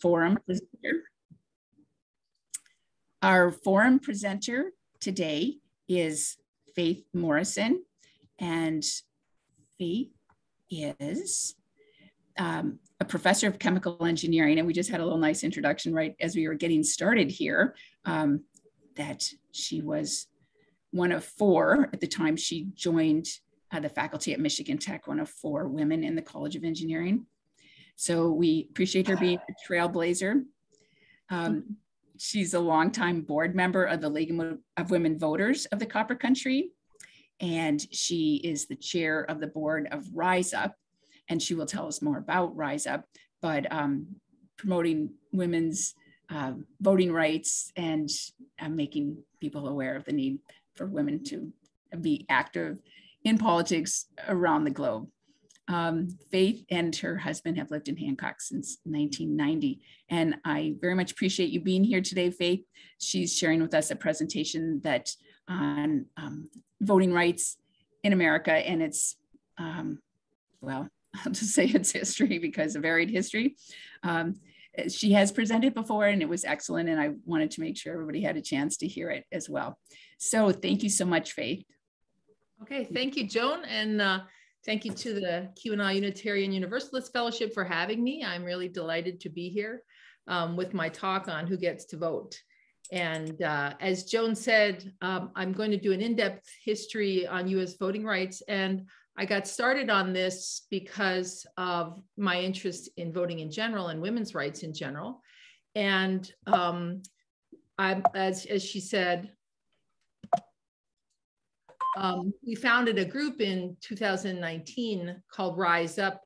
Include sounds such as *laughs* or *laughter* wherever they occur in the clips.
forum presenter. Our forum presenter today is Faith Morrison, and Faith is um, a professor of chemical engineering. And we just had a little nice introduction right as we were getting started here um, that she was one of four at the time she joined uh, the faculty at Michigan Tech, one of four women in the College of Engineering. So we appreciate her being a trailblazer. Um, she's a longtime board member of the League of Women Voters of the Copper Country, and she is the chair of the board of Rise Up, and she will tell us more about Rise Up, but um, promoting women's uh, voting rights and uh, making people aware of the need for women to be active in politics around the globe. Um, Faith and her husband have lived in Hancock since 1990. And I very much appreciate you being here today, Faith. She's sharing with us a presentation that on um, voting rights in America. And it's, um, well, *laughs* I'll just say it's history because a varied history. Um, she has presented before and it was excellent. And I wanted to make sure everybody had a chance to hear it as well. So thank you so much, Faith. Okay, thank you, Joan. And uh, Thank you to the Keweenaw Unitarian Universalist Fellowship for having me. I'm really delighted to be here um, with my talk on who gets to vote. And uh, as Joan said, um, I'm going to do an in-depth history on US voting rights. And I got started on this because of my interest in voting in general and women's rights in general. And um, as, as she said, um, we founded a group in 2019 called Rise Up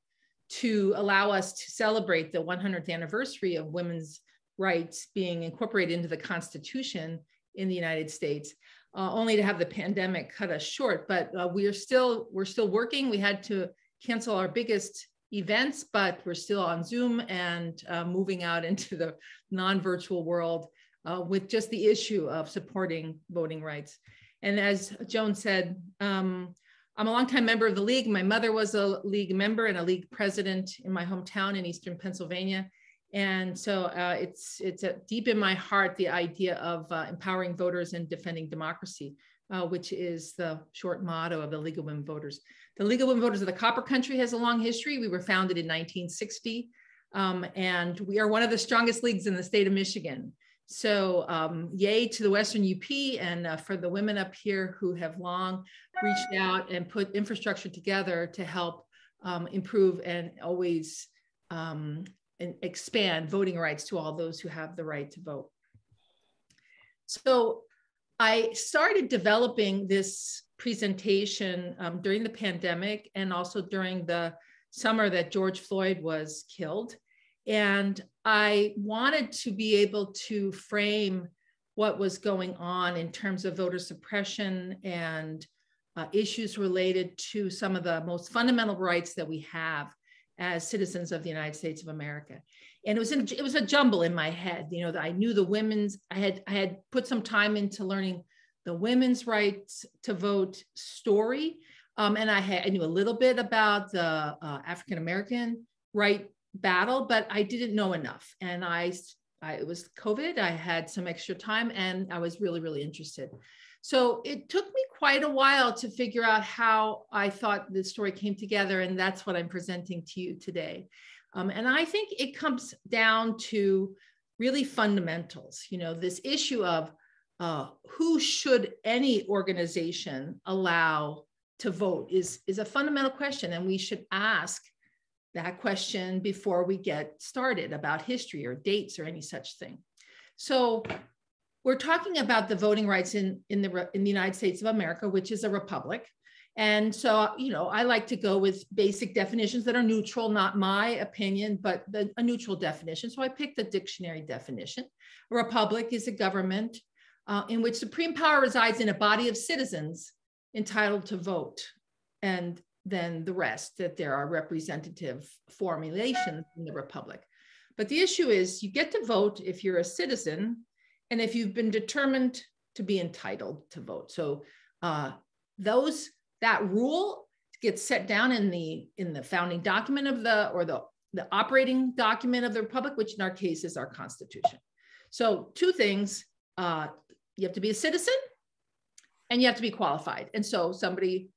to allow us to celebrate the 100th anniversary of women's rights being incorporated into the Constitution in the United States. Uh, only to have the pandemic cut us short, but uh, we are still we're still working. We had to cancel our biggest events, but we're still on Zoom and uh, moving out into the non-virtual world uh, with just the issue of supporting voting rights. And as Joan said, um, I'm a longtime member of the league. My mother was a league member and a league president in my hometown in Eastern Pennsylvania. And so uh, it's it's deep in my heart the idea of uh, empowering voters and defending democracy, uh, which is the short motto of the League of Women Voters. The League of Women Voters of the Copper Country has a long history. We were founded in 1960, um, and we are one of the strongest leagues in the state of Michigan. So um, yay to the Western UP and uh, for the women up here who have long reached out and put infrastructure together to help um, improve and always um, and expand voting rights to all those who have the right to vote. So I started developing this presentation um, during the pandemic and also during the summer that George Floyd was killed. And I wanted to be able to frame what was going on in terms of voter suppression and uh, issues related to some of the most fundamental rights that we have as citizens of the United States of America. And it was in, it was a jumble in my head. You know, I knew the women's. I had I had put some time into learning the women's rights to vote story, um, and I had I knew a little bit about the uh, African American right battle, but I didn't know enough. And I, I, it was COVID, I had some extra time and I was really, really interested. So it took me quite a while to figure out how I thought the story came together. And that's what I'm presenting to you today. Um, and I think it comes down to really fundamentals, you know, this issue of uh, who should any organization allow to vote is, is a fundamental question. And we should ask that question before we get started about history or dates or any such thing. So we're talking about the voting rights in, in, the, in the United States of America, which is a republic. And so, you know, I like to go with basic definitions that are neutral, not my opinion, but the, a neutral definition. So I picked the dictionary definition. A republic is a government uh, in which supreme power resides in a body of citizens entitled to vote. And than the rest, that there are representative formulations in the Republic. But the issue is you get to vote if you're a citizen and if you've been determined to be entitled to vote. So uh, those that rule gets set down in the in the founding document of the or the the operating document of the republic, which in our case is our constitution. So two things, uh, you have to be a citizen and you have to be qualified. And so somebody,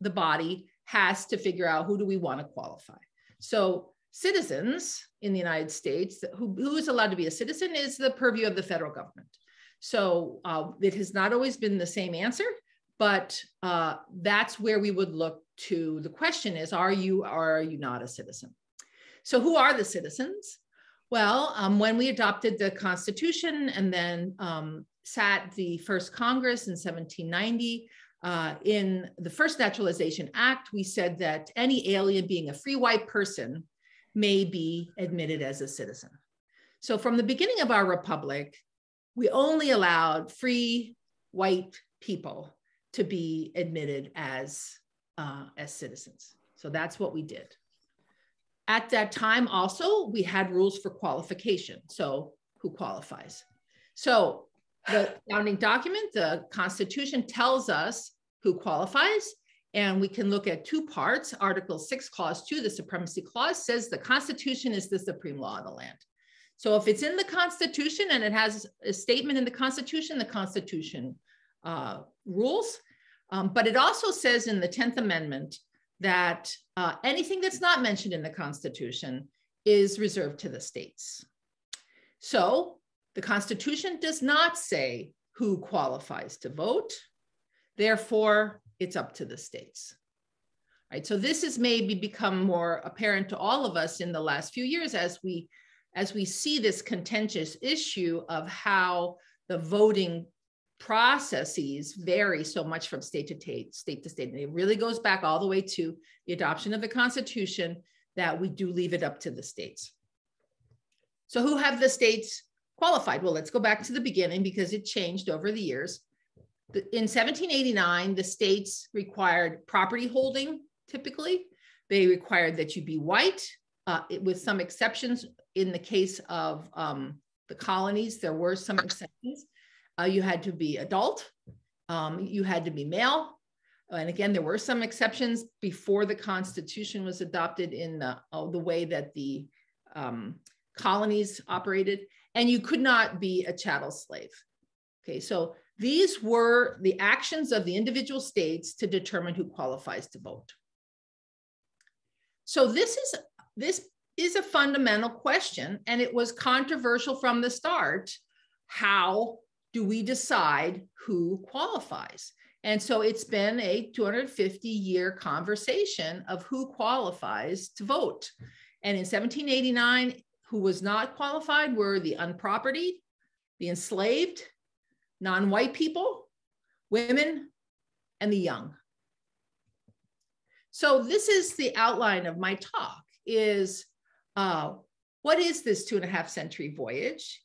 the body has to figure out who do we want to qualify. So citizens in the United States, who, who is allowed to be a citizen is the purview of the federal government. So uh, it has not always been the same answer, but uh, that's where we would look to. The question is, are you or are you not a citizen? So who are the citizens? Well, um, when we adopted the Constitution and then um, sat the first Congress in 1790, uh, in the first Naturalization Act, we said that any alien being a free white person may be admitted as a citizen. So from the beginning of our republic, we only allowed free white people to be admitted as, uh, as citizens. So that's what we did. At that time, also, we had rules for qualification. So who qualifies? So the founding document, the Constitution tells us who qualifies. And we can look at two parts. Article 6, Clause 2, the Supremacy Clause says the Constitution is the supreme law of the land. So if it's in the Constitution and it has a statement in the Constitution, the Constitution uh, rules. Um, but it also says in the 10th Amendment that uh, anything that's not mentioned in the Constitution is reserved to the states. So the Constitution does not say who qualifies to vote. Therefore, it's up to the states. Right. So this has maybe become more apparent to all of us in the last few years as we as we see this contentious issue of how the voting processes vary so much from state to state, state to state. And it really goes back all the way to the adoption of the Constitution that we do leave it up to the states. So who have the states qualified? Well, let's go back to the beginning because it changed over the years in 1789, the states required property holding typically. They required that you be white, uh, it, with some exceptions. In the case of um, the colonies, there were some exceptions. Uh, you had to be adult, um, you had to be male. And again, there were some exceptions before the Constitution was adopted in the, uh, the way that the um, colonies operated. And you could not be a chattel slave. Okay, so these were the actions of the individual states to determine who qualifies to vote. So this is this is a fundamental question and it was controversial from the start. How do we decide who qualifies? And so it's been a 250 year conversation of who qualifies to vote. And in 1789, who was not qualified were the unpropertied, the enslaved, non-white people, women, and the young. So this is the outline of my talk is uh, what is this two and a half century voyage?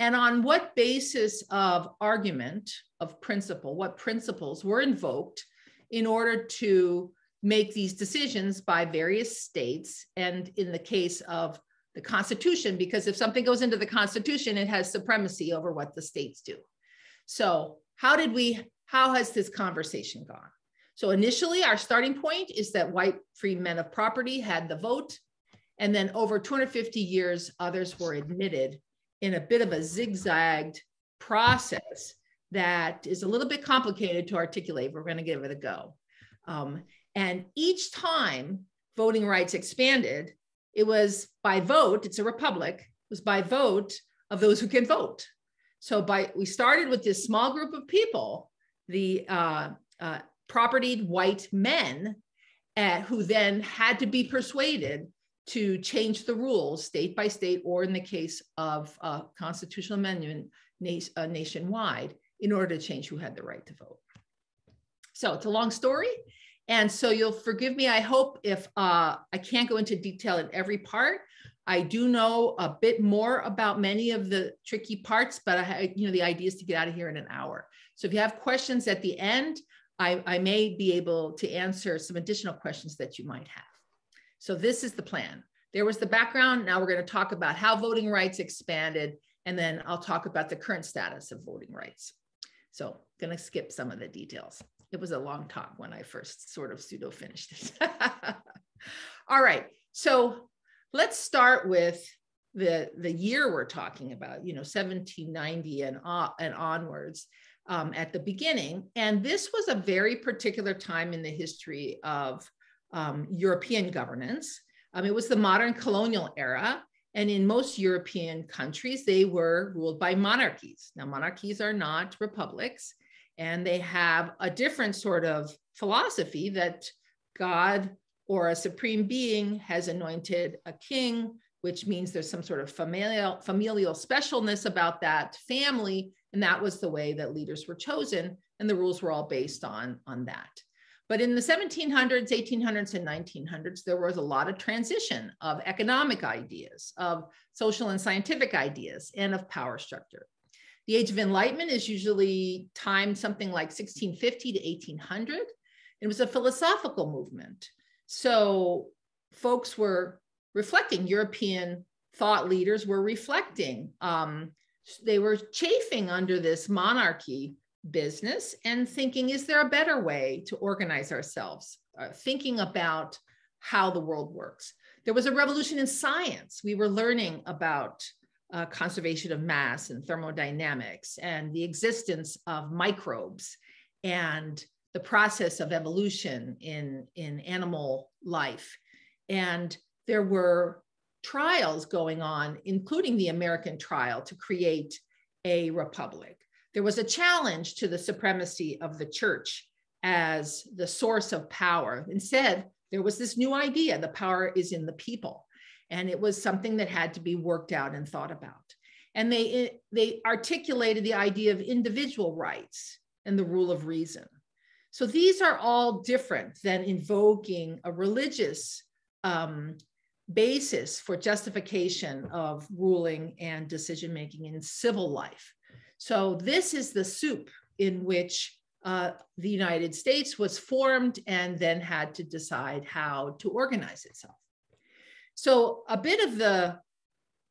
And on what basis of argument, of principle, what principles were invoked in order to make these decisions by various states? And in the case of the Constitution, because if something goes into the Constitution, it has supremacy over what the states do. So how did we, how has this conversation gone? So initially our starting point is that white free men of property had the vote. And then over 250 years, others were admitted in a bit of a zigzagged process that is a little bit complicated to articulate. We're going to give it a go. Um, and each time voting rights expanded, it was by vote, it's a republic, it was by vote of those who can vote. So by we started with this small group of people, the uh, uh, propertied white men, uh, who then had to be persuaded to change the rules state by state, or in the case of uh, constitutional amendment na- uh, nationwide, in order to change who had the right to vote. So it's a long story. And so you'll forgive me, I hope, if uh, I can't go into detail in every part. I do know a bit more about many of the tricky parts, but I, you know, the idea is to get out of here in an hour. So if you have questions at the end, I, I may be able to answer some additional questions that you might have. So this is the plan. There was the background. Now we're going to talk about how voting rights expanded, and then I'll talk about the current status of voting rights. So going to skip some of the details. It was a long talk when I first sort of pseudo finished it. *laughs* All right. So let's start with the the year we're talking about, you know, 1790 and uh, and onwards. Um, at the beginning. And this was a very particular time in the history of um, European governance. Um, it was the modern colonial era. And in most European countries, they were ruled by monarchies. Now, monarchies are not republics, and they have a different sort of philosophy that God or a supreme being has anointed a king, which means there's some sort of familial, familial specialness about that family. And that was the way that leaders were chosen. And the rules were all based on, on that. But in the 1700s, 1800s, and 1900s, there was a lot of transition of economic ideas, of social and scientific ideas, and of power structure. The Age of Enlightenment is usually timed something like 1650 to 1800. It was a philosophical movement. So folks were reflecting, European thought leaders were reflecting. Um, they were chafing under this monarchy business and thinking, is there a better way to organize ourselves? Uh, thinking about how the world works. There was a revolution in science. We were learning about uh, conservation of mass and thermodynamics and the existence of microbes and the process of evolution in, in animal life. And there were trials going on, including the American trial to create a republic. There was a challenge to the supremacy of the church as the source of power. Instead, there was this new idea the power is in the people. And it was something that had to be worked out and thought about. And they, they articulated the idea of individual rights and the rule of reason. So these are all different than invoking a religious um, basis for justification of ruling and decision making in civil life. So this is the soup in which uh, the United States was formed and then had to decide how to organize itself. So a bit of the,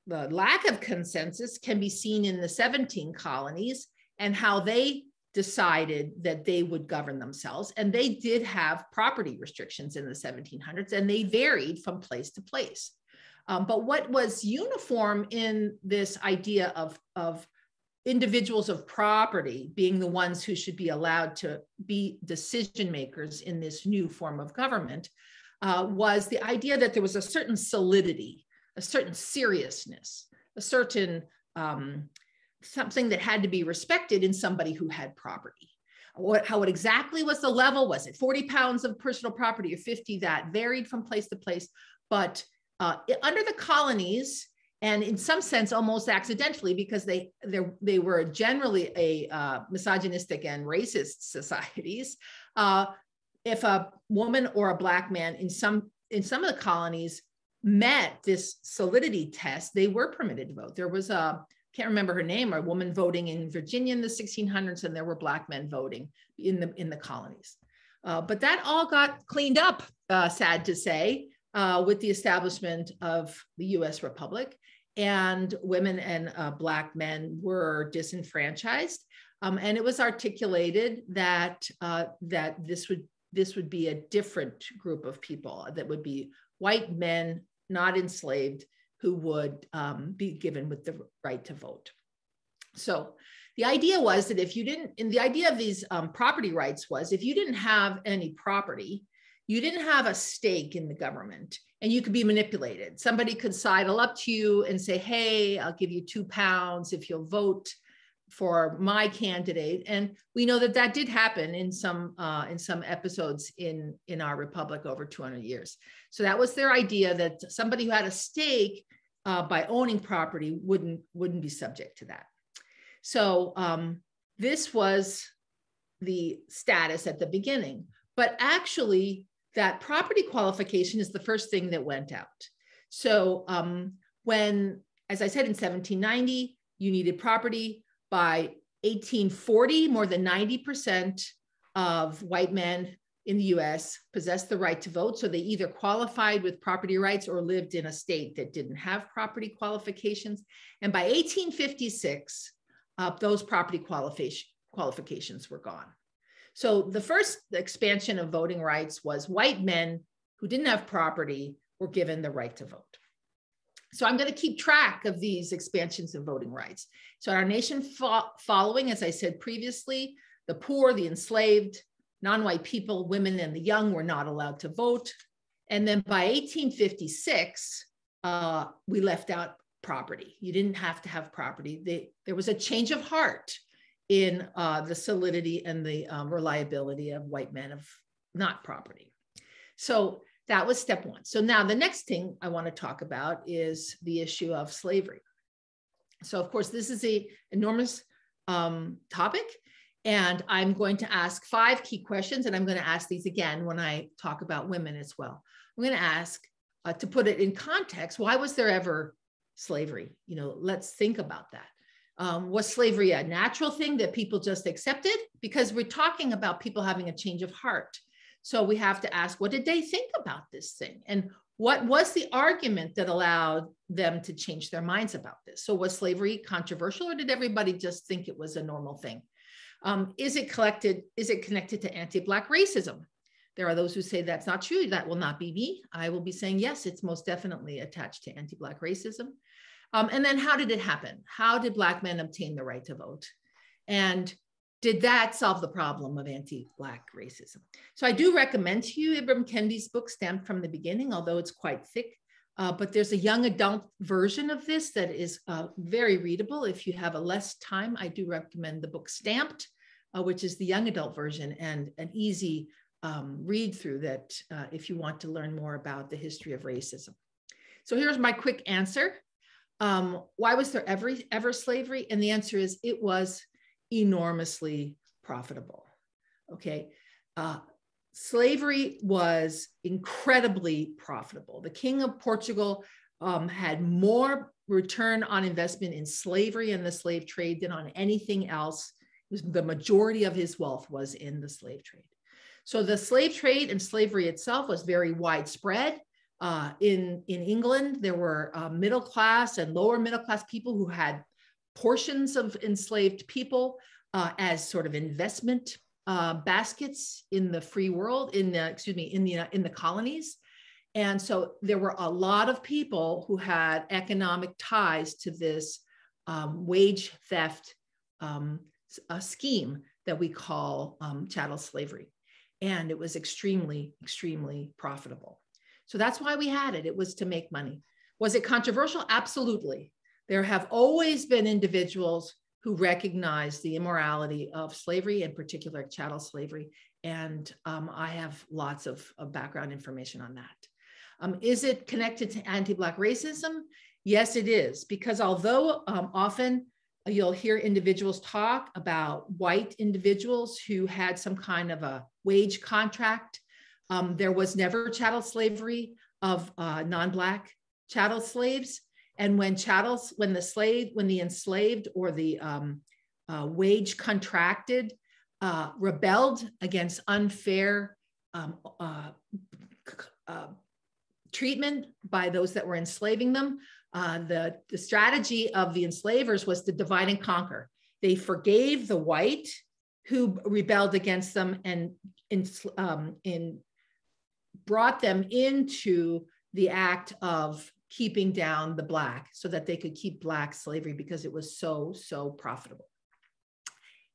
the lack of consensus can be seen in the 17 colonies and how they decided that they would govern themselves. And they did have property restrictions in the 1700s, and they varied from place to place. Um, but what was uniform in this idea of, of individuals of property being the ones who should be allowed to be decision makers in this new form of government uh, was the idea that there was a certain solidity, a certain seriousness, a certain um, something that had to be respected in somebody who had property. What, how it exactly was the level? Was it 40 pounds of personal property or 50? That varied from place to place. But uh, under the colonies, and in some sense almost accidentally because they they, they were generally a uh, misogynistic and racist *laughs* societies uh, if a woman or a black man in some in some of the colonies met this solidity test they were permitted to vote there was a can't remember her name, a woman voting in Virginia in the 1600s, and there were black men voting in the in the colonies. Uh, but that all got cleaned up, uh, sad to say, uh, with the establishment of the U.S. Republic, and women and uh, black men were disenfranchised. Um, and it was articulated that uh, that this would this would be a different group of people that would be white men not enslaved who would um, be given with the right to vote. So the idea was that if you didn't, and the idea of these um, property rights was if you didn't have any property, you didn't have a stake in the government and you could be manipulated. Somebody could sidle up to you and say, hey, I'll give you two pounds if you'll vote for my candidate and we know that that did happen in some uh, in some episodes in in our republic over 200 years. So that was their idea that somebody who had a stake uh, by owning property wouldn't wouldn't be subject to that. So um, this was the status at the beginning but actually that property qualification is the first thing that went out. So um, when as i said in 1790 you needed property by 1840, more than 90% of white men in the US possessed the right to vote. So they either qualified with property rights or lived in a state that didn't have property qualifications. And by 1856, uh, those property qualification, qualifications were gone. So the first expansion of voting rights was white men who didn't have property were given the right to vote. So I'm going to keep track of these expansions of voting rights. So our nation fo following, as I said previously, the poor, the enslaved, non-white people, women, and the young were not allowed to vote. And then by 1856, uh, we left out property. You didn't have to have property. They, there was a change of heart in uh, the solidity and the um, reliability of white men of not property. So that was step one. So now the next thing I want to talk about is the issue of slavery. So of course, this is a enormous um, topic. And I'm going to ask five key questions, and I'm going to ask these again when I talk about women as well. I'm going to ask, uh, to put it in context, why was there ever slavery? You know, let's think about that. Um, was slavery a natural thing that people just accepted? Because we're talking about people having a change of heart. So we have to ask, what did they think about this thing? And what was the argument that allowed them to change their minds about this? So was slavery controversial or did everybody just think it was a normal thing? Um, is it collected, is it connected to anti-Black racism? There are those who say that's not true. That will not be me. I will be saying, yes, it's most definitely attached to anti-Black racism. Um, and then how did it happen? How did Black men obtain the right to vote? And did that solve the problem of anti-Black racism? So I do recommend to you Ibram Kendi's book, Stamped from the Beginning, although it's quite thick. Uh, but there's a young adult version of this that is uh, very readable. If you have a less time, I do recommend the book Stamped, uh, which is the young adult version and an easy um, read through that uh, if you want to learn more about the history of racism. So here's my quick answer. Um, why was there ever, ever slavery? And the answer is it was enormously profitable. Okay. Uh, slavery was incredibly profitable. The King of Portugal um, had more return on investment in slavery and the slave trade than on anything else. the majority of his wealth was in the slave trade. So the slave trade and slavery itself was very widespread. Uh, in, in England, there were uh, middle class and lower middle class people who had portions of enslaved people uh, as sort of investment uh, baskets in the free world, in the, excuse me, in the, in the colonies. And so there were a lot of people who had economic ties to this um, wage theft um, scheme that we call um, chattel slavery and it was extremely, extremely profitable. So that's why we had it. It was to make money. Was it controversial? Absolutely. There have always been individuals who recognize the immorality of slavery, in particular chattel slavery. And um, I have lots of, of, background information on that. Um, is it connected to anti Black racism? Yes, it is, because although um, often You'll hear individuals talk about white individuals who had some kind of a wage contract. Um, there was never chattel slavery of uh, non-black chattel slaves. And when chattels, when the slave, when the enslaved or the um, uh, wage contracted uh, rebelled against unfair um, uh, uh, treatment by those that were enslaving them, uh, the, the strategy of the enslavers was to divide and conquer. They forgave the white who rebelled against them and in, um, in brought them into the act of keeping down the black so that they could keep black slavery because it was so, so profitable.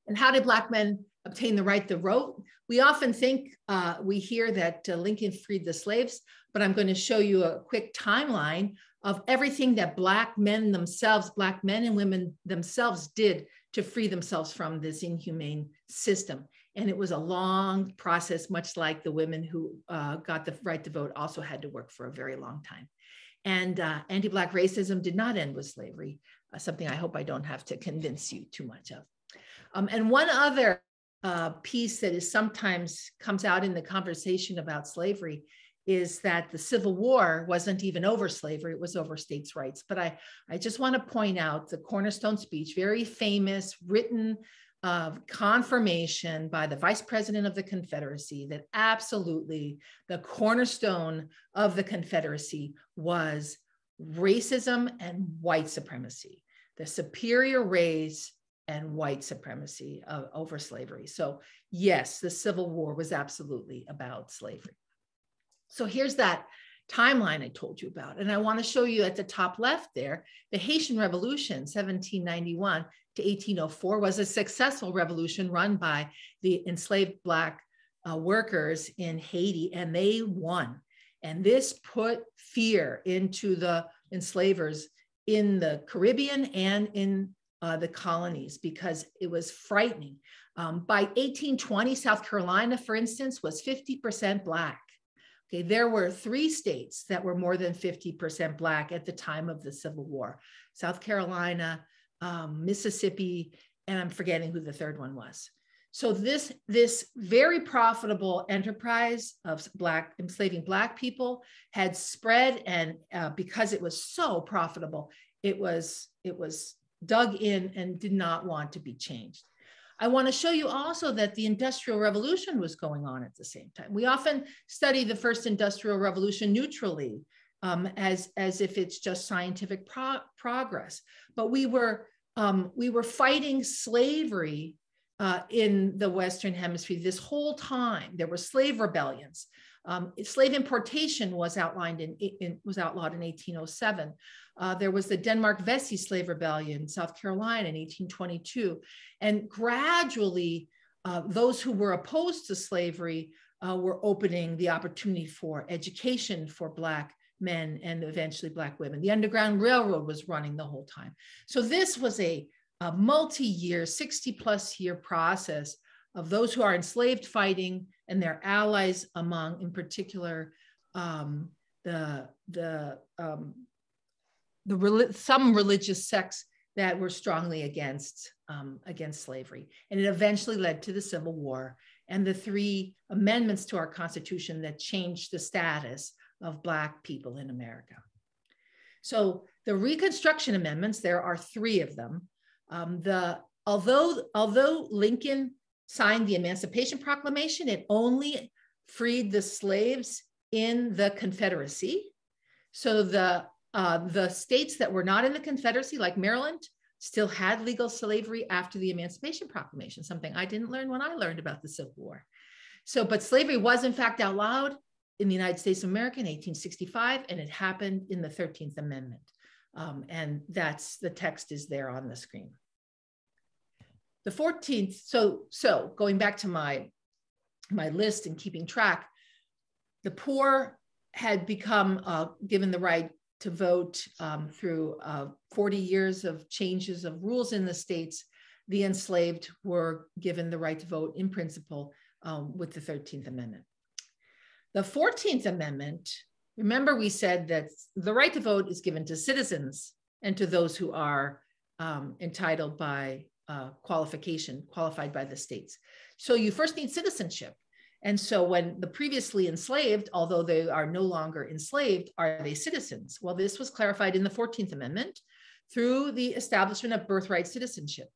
And how did black men obtain the right to vote? We often think, uh, we hear that uh, Lincoln freed the slaves, but I'm going to show you a quick timeline of everything that Black men themselves, Black men and women themselves did to free themselves from this inhumane system. And it was a long process, much like the women who uh, got the right to vote also had to work for a very long time. And uh, anti Black racism did not end with slavery, uh, something I hope I don't have to convince you too much of. Um, and one other uh, piece that is sometimes comes out in the conversation about slavery is that the Civil War wasn't even over slavery, it was over states' rights. But I, I just want to point out the cornerstone speech, very famous, written uh, confirmation by the Vice President of the Confederacy that absolutely the cornerstone of the Confederacy was racism and white supremacy, the superior race and white supremacy of, over slavery. So, yes, the Civil War was absolutely about slavery. So here's that timeline I told you about. And I want to show you at the top left there, the Haitian Revolution, 1791 to 1804, was a successful revolution run by the enslaved Black uh, workers in Haiti, and they won. And this put fear into the enslavers in the Caribbean and in uh, the colonies because it was frightening. Um, by 1820, South Carolina, for instance, was 50% Black. Okay, there were three states that were more than 50% Black at the time of the Civil War South Carolina, um, Mississippi, and I'm forgetting who the third one was. So this, this very profitable enterprise of black enslaving black people had spread, and uh, because it was so profitable, it was it was dug in and did not want to be changed. I want to show you also that the Industrial Revolution was going on at the same time. We often study the first Industrial Revolution neutrally, um, as as if it's just scientific pro progress, but we were um, we were fighting slavery uh, in the Western Hemisphere this whole time. There were slave rebellions. Um, slave importation was outlined in, in, was outlawed in 1807. Uh, there was the Denmark Vesey slave rebellion in South Carolina in 1822, and gradually uh, those who were opposed to slavery uh, were opening the opportunity for education for Black men and eventually Black women. The Underground Railroad was running the whole time. So this was a a multi-year, 60 plus year process of those who are enslaved fighting and their allies among, in particular, um, the, the, um, the some religious sects that were strongly against, um, against slavery. And it eventually led to the Civil War and the three amendments to our Constitution that changed the status of Black people in America. So the Reconstruction Amendments, there are three of them, um, the although although Lincoln signed the Emancipation Proclamation, it only freed the slaves in the Confederacy. So the uh, the states that were not in the Confederacy, like Maryland, still had legal slavery after the Emancipation Proclamation, something I didn't learn when I learned about the Civil War. So, but slavery was in fact outlawed in the United States of America in 1865, and it happened in the 13th Amendment. Um, and that's the text is there on the screen. The 14th, so, so going back to my, my list and keeping track, the poor had become uh, given the right to vote um, through uh, 40 years of changes of rules in the states. The enslaved were given the right to vote in principle um, with the 13th Amendment. The 14th Amendment Remember, we said that the right to vote is given to citizens and to those who are um, entitled by uh, qualification, qualified by the states. So you first need citizenship. And so when the previously enslaved, although they are no longer enslaved, are they citizens? Well, this was clarified in the 14th Amendment through the establishment of birthright citizenship.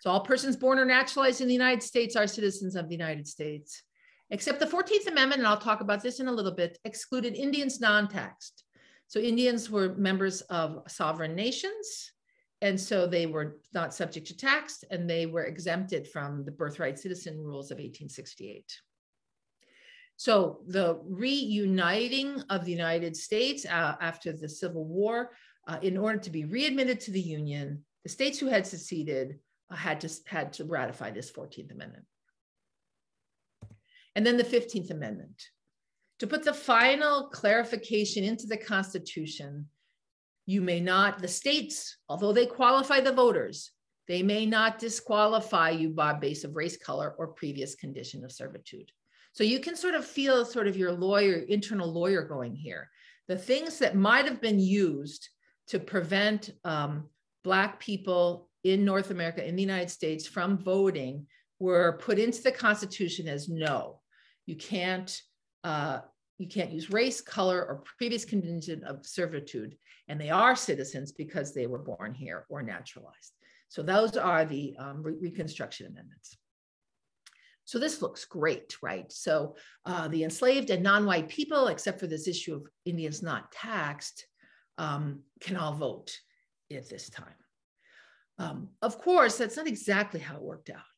So all persons born or naturalized in the United States are citizens of the United States except the 14th Amendment, and I'll talk about this in a little bit, excluded Indians non-taxed. So Indians were members of sovereign nations, and so they were not subject to tax, and they were exempted from the birthright citizen rules of 1868. So the reuniting of the United States uh, after the Civil War, uh, in order to be readmitted to the Union, the states who had seceded uh, had to had to ratify this 14th Amendment. And then the 15th Amendment. To put the final clarification into the Constitution, you may not, the states, although they qualify the voters, they may not disqualify you by base of race, color, or previous condition of servitude. So you can sort of feel sort of your lawyer, internal lawyer going here. The things that might have been used to prevent um, Black people in North America, in the United States, from voting were put into the Constitution as no. You can't uh, you can't use race, color, or previous condition of servitude, and they are citizens because they were born here or naturalized. So those are the um, Re Reconstruction Amendments. So this looks great, right? So uh, the enslaved and non-white people, except for this issue of Indians not taxed, um, can all vote at this time. Um, of course, that's not exactly how it worked out.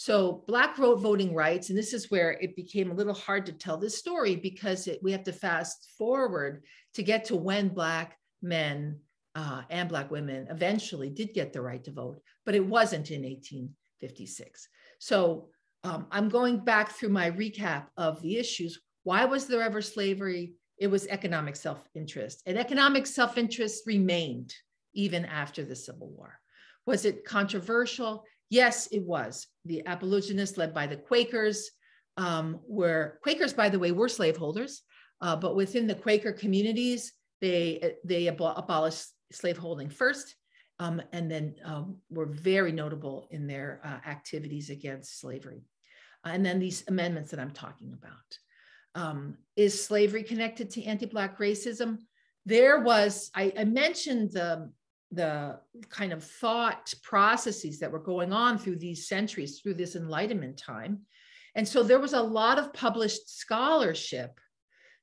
So Black voting rights, and this is where it became a little hard to tell this story because it, we have to fast forward to get to when Black men uh, and Black women eventually did get the right to vote, but it wasn't in 1856. So um, I'm going back through my recap of the issues. Why was there ever slavery? It was economic self interest, and economic self interest remained even after the Civil War. Was it controversial? Yes, it was. The abolitionists, led by the Quakers, um, were Quakers, by the way, were slaveholders, uh, but within the Quaker communities, they they abolished slaveholding first, um, and then um, were very notable in their uh, activities against slavery. Uh, and then these amendments that I'm talking about. Um, is slavery connected to anti-Black racism? There was, I, I mentioned the kind of thought processes that were going on through these centuries, through this Enlightenment time. And so there was a lot of published scholarship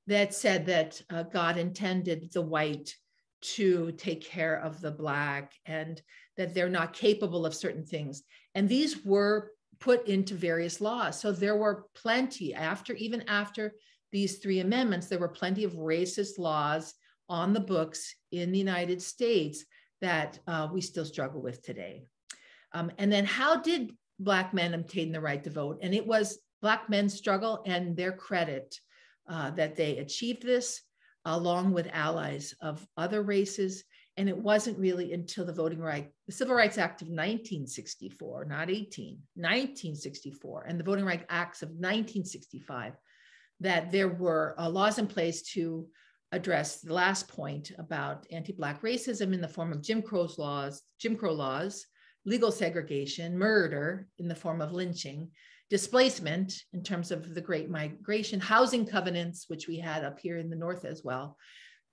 that said that uh, God intended the white to take care of the Black and that they're not capable of certain things. And these were put into various laws. So there were plenty, after even after these three amendments, there were plenty of racist laws on the books in the United States that uh, we still struggle with today. Um, and then how did Black men obtain the right to vote? And it was Black men's struggle and their credit uh, that they achieved this, along with allies of other races. And it wasn't really until the Voting Right, the Civil Rights Act of 1964, not 18, 1964, and the Voting Rights Acts of 1965, that there were uh, laws in place to address the last point about anti-black racism in the form of Jim Crow's laws, Jim Crow laws, legal segregation, murder in the form of lynching, displacement in terms of the Great Migration, housing covenants, which we had up here in the North as well,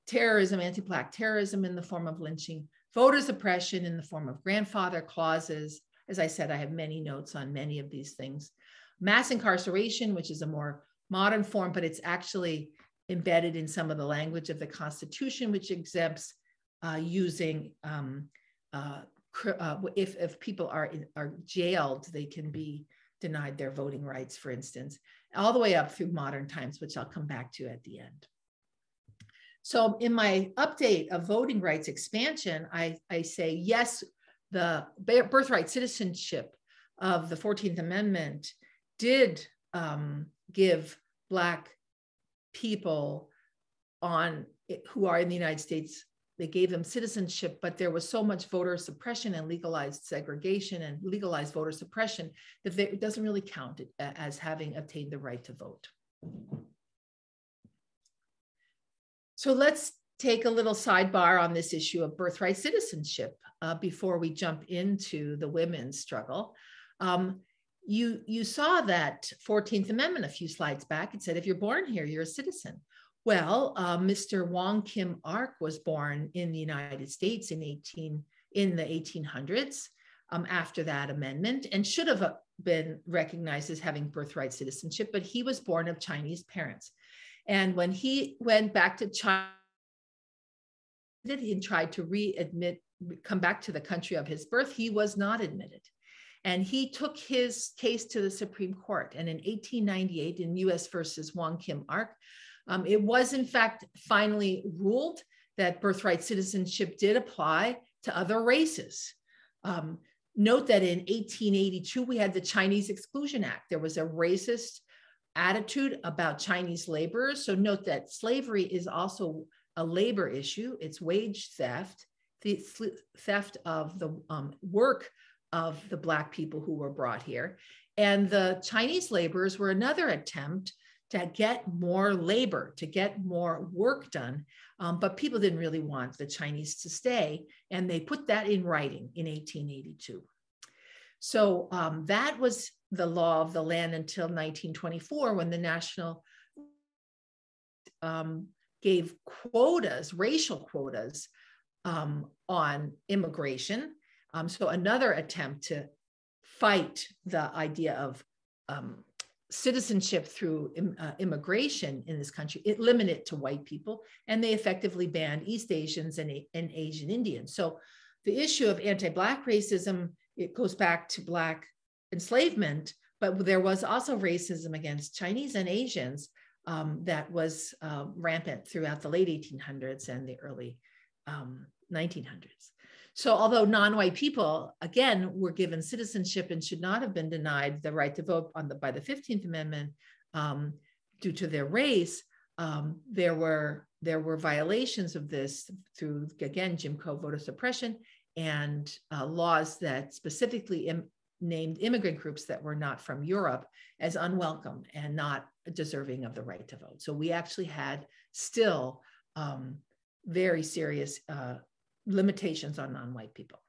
terrorism, anti-black terrorism in the form of lynching, voter suppression in the form of grandfather clauses. As I said, I have many notes on many of these things. Mass incarceration, which is a more modern form, but it's actually embedded in some of the language of the Constitution, which exempts uh, using um, uh, uh, if, if people are, in, are jailed, they can be denied their voting rights, for instance, all the way up through modern times, which I'll come back to at the end. So in my update of voting rights expansion, I, I say, yes, the birthright citizenship of the 14th Amendment did um, give Black people on who are in the United States. They gave them citizenship, but there was so much voter suppression and legalized segregation and legalized voter suppression that it doesn't really count as having obtained the right to vote. So let's take a little sidebar on this issue of birthright citizenship uh, before we jump into the women's struggle. Um, you you saw that 14th amendment a few slides back. It said if you're born here you're a citizen. Well uh, mr wong kim ark was born in the united states in 18 in the 1800s um, after that amendment and should have uh, been recognized as having birthright citizenship but he was born of chinese parents. And when he went back to china and tried to readmit come back to the country of his birth he was not admitted and he took his case to the Supreme Court. And in 1898, in US versus Wong Kim Ark, um, it was in fact finally ruled that birthright citizenship did apply to other races. Um, note that in 1882, we had the Chinese Exclusion Act. There was a racist attitude about Chinese laborers. So note that slavery is also a labor issue, it's wage theft, the theft of the um, work of the Black people who were brought here. And the Chinese laborers were another attempt to get more labor, to get more work done. Um, but people didn't really want the Chinese to stay. And they put that in writing in 1882. So um, that was the law of the land until 1924 when the national um, gave quotas, racial quotas um, on immigration um, so another attempt to fight the idea of um, citizenship through Im, uh, immigration in this country, it limited to white people, and they effectively banned East Asians and, and Asian Indians. So the issue of anti-Black racism, it goes back to Black enslavement, but there was also racism against Chinese and Asians um, that was uh, rampant throughout the late 1800s and the early um, 1900s. So, although non white people, again, were given citizenship and should not have been denied the right to vote on the, by the 15th Amendment um, due to their race, um, there, were, there were violations of this through, again, Jim Crow voter suppression and uh, laws that specifically Im- named immigrant groups that were not from Europe as unwelcome and not deserving of the right to vote. So we actually had still um, very serious uh, limitations on non-white people.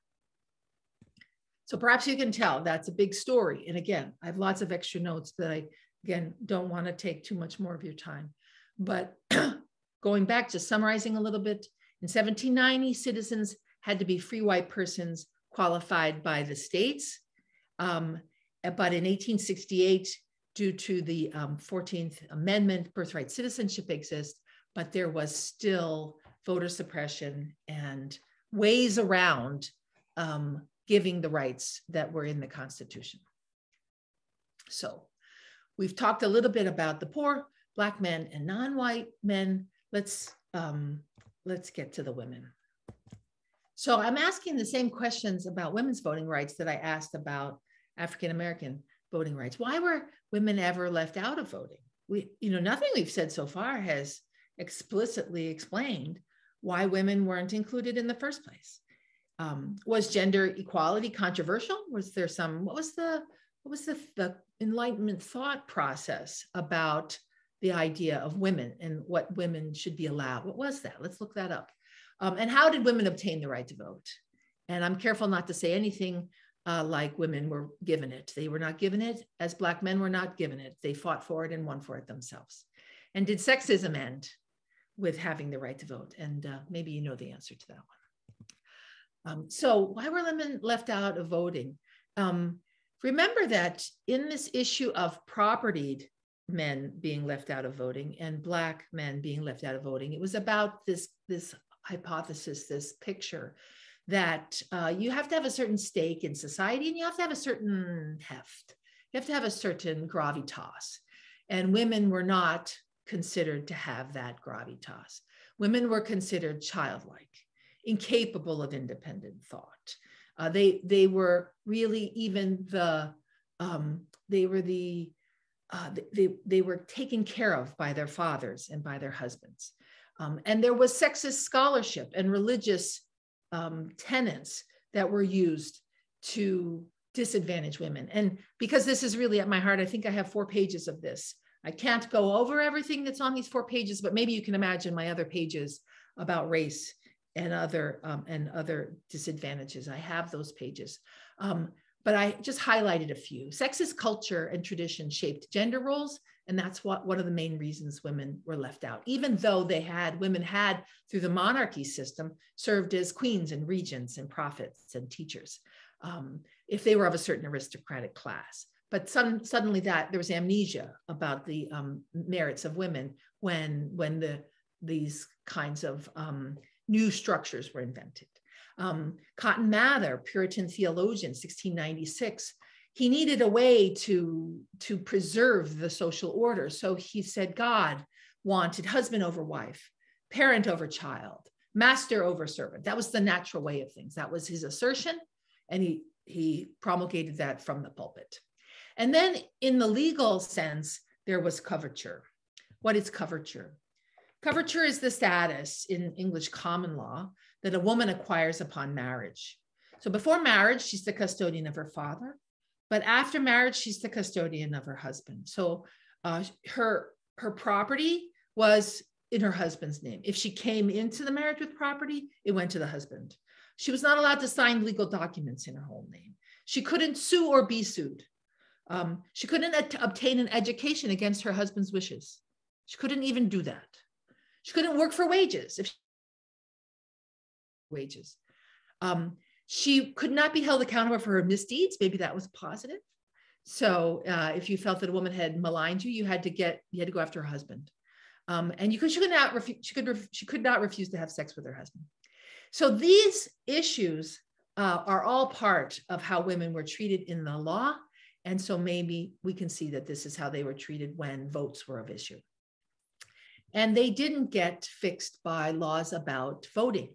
So perhaps you can tell that's a big story. And again, I have lots of extra notes that I, again, don't want to take too much more of your time. But *clears throat* going back, just summarizing a little bit, in 1790, citizens had to be free white persons qualified by the states. Um, but in 1868, due to the um, 14th Amendment, birthright citizenship exists, but there was still voter suppression and ways around um, giving the rights that were in the Constitution. So we've talked a little bit about the poor, Black men, and non-white men. Let's, um, let's get to the women. So I'm asking the same questions about women's voting rights that I asked about African American voting rights. Why were women ever left out of voting? We, you know, nothing we've said so far has explicitly explained why women weren't included in the first place. Um, was gender equality controversial? Was there some? What was the what was the, the Enlightenment thought process about the idea of women and what women should be allowed? What was that? Let's look that up. Um, and how did women obtain the right to vote? And I'm careful not to say anything uh, like women were given it. They were not given it as Black men were not given it. They fought for it and won for it themselves. And did sexism end with having the right to vote? And uh, maybe you know the answer to that one. Um, so, why were women left out of voting? Um, remember that in this issue of propertied men being left out of voting and Black men being left out of voting, it was about this, this hypothesis, this picture that uh, you have to have a certain stake in society and you have to have a certain heft. You have to have a certain gravitas. And women were not considered to have that gravitas. Women were considered childlike, incapable of independent thought. Uh, they, they were really even the, um, they were the, uh, they, they were taken care of by their fathers and by their husbands. Um, and there was sexist scholarship and religious um, tenets that were used to disadvantage women. And because this is really at my heart, I think I have four pages of this. I can't go over everything that's on these four pages, but maybe you can imagine my other pages about race and other um, and other disadvantages. I have those pages. Um, but I just highlighted a few. Sexist culture and tradition shaped gender roles and that's what one of the main reasons women were left out even though they had women had through the monarchy system served as queens and regents and prophets and teachers um, if they were of a certain aristocratic class but some, suddenly that there was amnesia about the um, merits of women when when the these kinds of um, new structures were invented. Um, cotton mather puritan theologian 1696 he needed a way to to preserve the social order. So he said god wanted husband over wife parent over child master over servant. That was the natural way of things. That was his assertion and he he promulgated that from the pulpit and then in the legal sense there was coverture what is coverture coverture is the status in english common law that a woman acquires upon marriage so before marriage she's the custodian of her father but after marriage, she's the custodian of her husband. So uh, her her property was in her husband's name. If she came into the marriage with property, it went to the husband. She was not allowed to sign legal documents in her whole name. She couldn't sue or be sued. Um, she couldn't at- obtain an education against her husband's wishes. She couldn't even do that. She couldn't work for wages if she- wages. Um, she could not be held accountable for her misdeeds. Maybe that was positive. So uh, if you felt that a woman had maligned you, you had to get you had to go after her husband, um, and you could she could not refu- she could ref- she could not refuse to have sex with her husband. So these issues uh, are all part of how women were treated in the law And so maybe we can see that this is how they were treated when votes were of issue. And they didn't get fixed by laws about voting.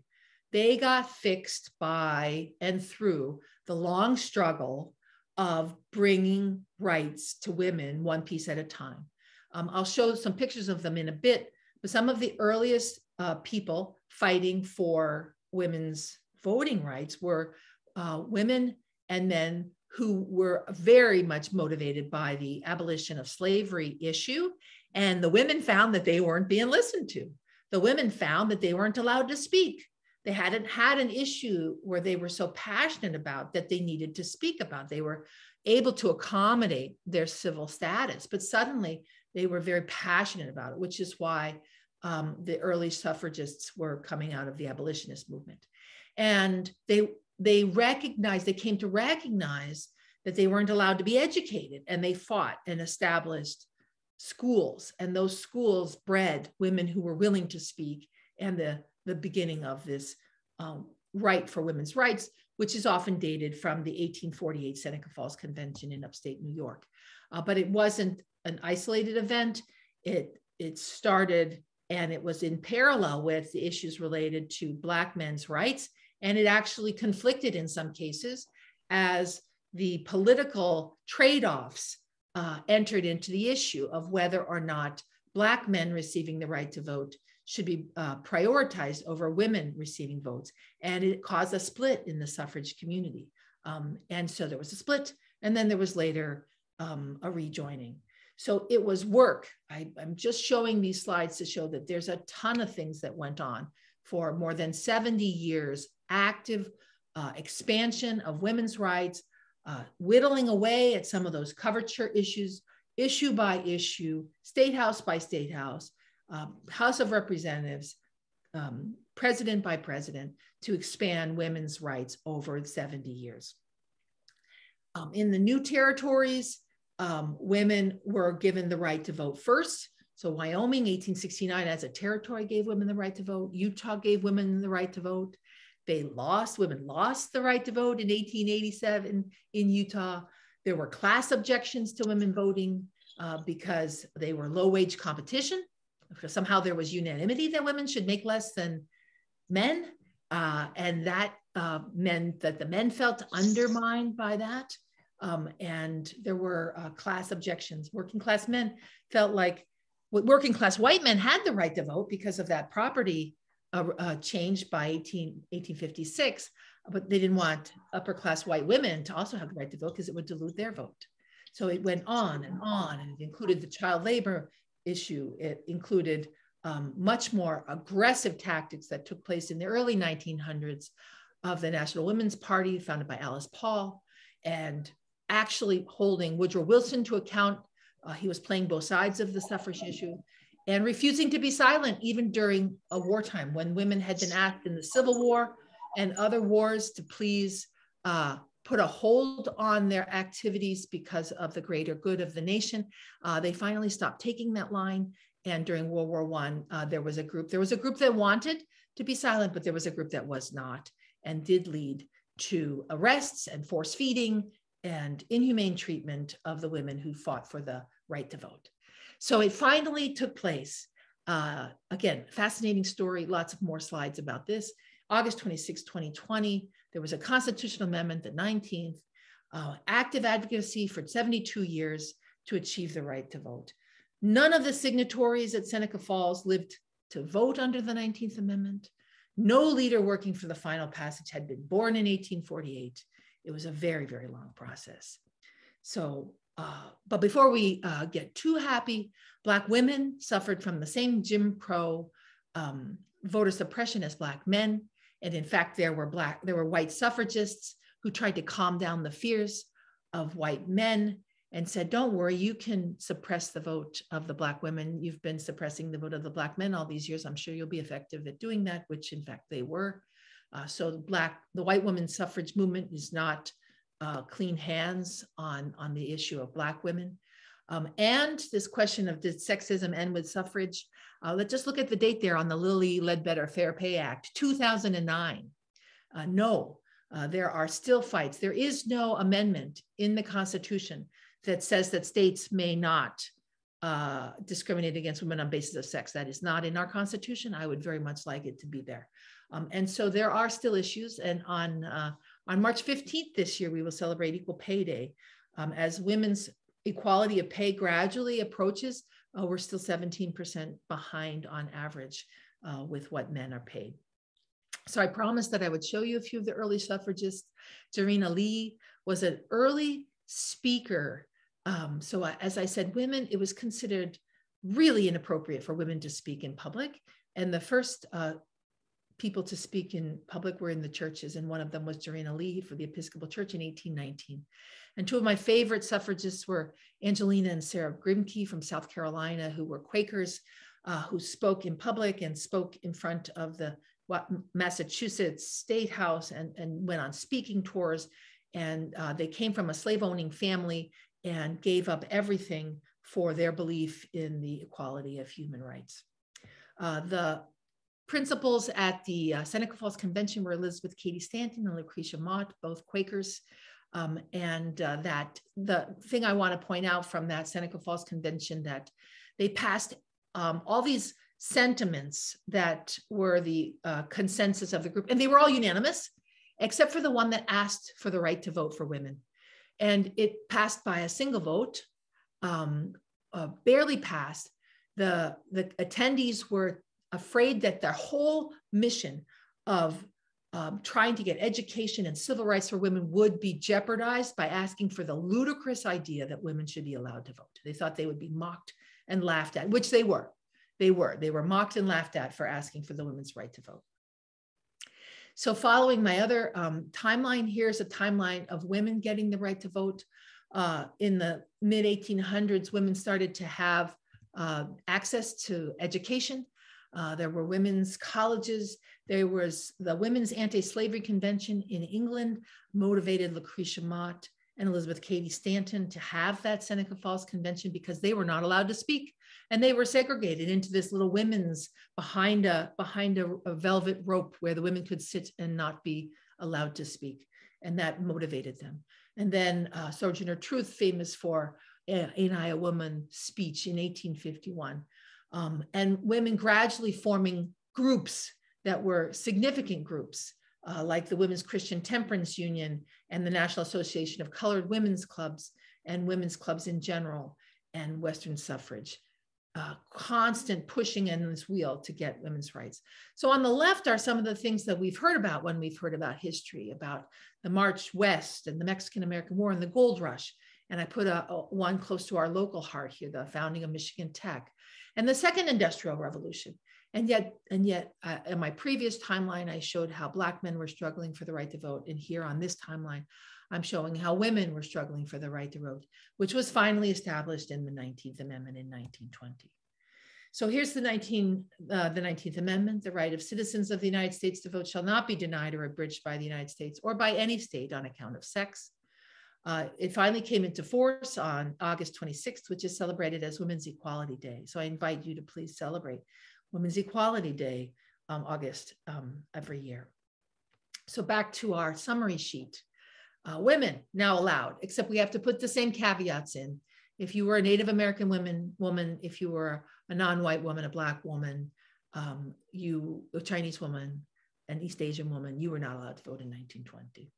They got fixed by and through the long struggle of bringing rights to women one piece at a time. Um, I'll show some pictures of them in a bit, but some of the earliest uh, people fighting for women's voting rights were uh, women and men who were very much motivated by the abolition of slavery issue. And the women found that they weren't being listened to. The women found that they weren't allowed to speak. They hadn't had an issue where they were so passionate about that they needed to speak about. They were able to accommodate their civil status, but suddenly they were very passionate about it, which is why um, the early suffragists were coming out of the abolitionist movement. And they they recognized, they came to recognize that they weren't allowed to be educated and they fought and established schools. And those schools bred women who were willing to speak and the, the beginning of this um, right for women's rights, which is often dated from the 1848 Seneca Falls Convention in upstate New York. Uh, but it wasn't an isolated event. It, it started and it was in parallel with the issues related to Black men's rights and it actually conflicted in some cases as the political trade offs uh, entered into the issue of whether or not Black men receiving the right to vote should be uh, prioritized over women receiving votes. And it caused a split in the suffrage community. Um, and so there was a split, and then there was later um, a rejoining. So it was work. I, I'm just showing these slides to show that there's a ton of things that went on for more than 70 years active uh, expansion of women's rights, uh, whittling away at some of those coverture issues, issue by issue, state house by state house, uh, House of Representatives, um, president by president, to expand women's rights over 70 years. Um, in the new territories, um, women were given the right to vote first. So Wyoming, 1869, as a territory, gave women the right to vote. Utah gave women the right to vote. They lost, women lost the right to vote in 1887 in Utah. There were class objections to women voting uh, because they were low wage competition. Somehow there was unanimity that women should make less than men. Uh, and that uh, meant that the men felt undermined by that. Um, and there were uh, class objections. Working class men felt like working class white men had the right to vote because of that property uh, uh, changed by 18, 1856, but they didn't want upper class white women to also have the right to vote because it would dilute their vote. So it went on and on, and it included the child labor issue. It included um, much more aggressive tactics that took place in the early 1900s of the National Women's Party, founded by Alice Paul, and actually holding Woodrow Wilson to account. Uh, he was playing both sides of the suffrage issue and refusing to be silent even during a wartime when women had been asked in the Civil War and other wars to please uh, put a hold on their activities because of the greater good of the nation. Uh, they finally stopped taking that line. And during World War One, uh, there was a group. There was a group that wanted to be silent, but there was a group that was not, and did lead to arrests and force feeding and inhumane treatment of the women who fought for the right to vote. So it finally took place. Uh, again, fascinating story, lots of more slides about this. August 26, 2020, there was a constitutional amendment, the 19th, uh, active advocacy for 72 years to achieve the right to vote. None of the signatories at Seneca Falls lived to vote under the 19th Amendment. No leader working for the final passage had been born in 1848. It was a very, very long process. So uh, but before we uh, get too happy, Black women suffered from the same Jim Crow um, voter suppression as Black men. And in fact, there were Black, there were white suffragists who tried to calm down the fears of white men and said, don't worry, you can suppress the vote of the Black women. You've been suppressing the vote of the Black men all these years. I'm sure you'll be effective at doing that, which in fact they were. Uh, so the Black, the white women's suffrage movement is not uh, clean hands on, on the issue of Black women. Um, and this question of did sexism end with suffrage? Uh, let's just look at the date there on the Lilly Ledbetter Fair Pay Act, 2009. Uh, no, Uh, there are still fights. There is no amendment in the Constitution that says that states may not uh, discriminate against women on basis of sex. That is not in our Constitution. I would very much like it to be there. Um, and so there are still issues. And on uh, on March 15th this year, we will celebrate Equal Pay Day. Um, as women's equality of pay gradually approaches, uh, we're still 17% behind on average uh, with what men are paid. So I promised that I would show you a few of the early suffragists. Jarena Lee was an early speaker. Um, so uh, as I said, women, it was considered really inappropriate for women to speak in public. And the first uh, people to speak in public were in the churches, and one of them was Jarena Lee for the Episcopal Church in 1819. And two of my favorite suffragists were Angelina and Sarah Grimke from South Carolina, who were Quakers, uh, who spoke in public and spoke in front of the Massachusetts State House and, and went on speaking tours. And uh, they came from a slave owning family and gave up everything for their belief in the equality of human rights. Uh, the principals at the uh, Seneca Falls Convention were Elizabeth Cady Stanton and Lucretia Mott, both Quakers. Um, and uh, that the thing I want to point out from that Seneca Falls Convention that they passed um, all these sentiments that were the uh, consensus of the group, and they were all unanimous, except for the one that asked for the right to vote for women. And it passed by a single vote, um, uh, barely passed. The, the attendees were afraid that their whole mission of um, trying to get education and civil rights for women would be jeopardized by asking for the ludicrous idea that women should be allowed to vote. They thought they would be mocked and laughed at, which they were. They were. They were mocked and laughed at for asking for the women's right to vote. So, following my other um, timeline, here's a timeline of women getting the right to vote. Uh, in the mid 1800s, women started to have uh, access to education. Uh, there were women's colleges. There was the Women's Anti Slavery Convention in England, motivated Lucretia Mott and Elizabeth Cady Stanton to have that Seneca Falls Convention because they were not allowed to speak and they were segregated into this little women's behind a behind a, a velvet rope where the women could sit and not be allowed to speak. And that motivated them. And then uh, sojourner truth famous for uh, ain't i a woman speech in 1851 um, and women gradually forming groups that were significant groups uh, like the women's christian temperance union and the national association of colored women's clubs and women's clubs in general and western suffrage uh, constant pushing in this wheel to get women's rights. So on the left are some of the things that we've heard about when we've heard about history, about the March West and the Mexican American War and the Gold Rush. And I put a, a, one close to our local heart here, the founding of Michigan Tech, and the Second Industrial Revolution. And yet, and yet, uh, in my previous timeline, I showed how Black men were struggling for the right to vote. And here on this timeline, I'm showing how women were struggling for the right to vote, which was finally established in the 19th Amendment in 1920. So here's the, 19, uh, the 19th Amendment. The right of citizens of the United States to vote shall not be denied or abridged by the United States or by any state on account of sex. Uh, it finally came into force on August 26th, which is celebrated as Women's Equality Day. So I invite you to please celebrate Women's Equality Day um, August um, every year. So back to our summary sheet. Uh, women now allowed, except we have to put the same caveats in. If you were a Native American woman, woman, if you were a non-white woman, a black woman, um, you a Chinese woman, an East Asian woman, you were not allowed to vote in 1920.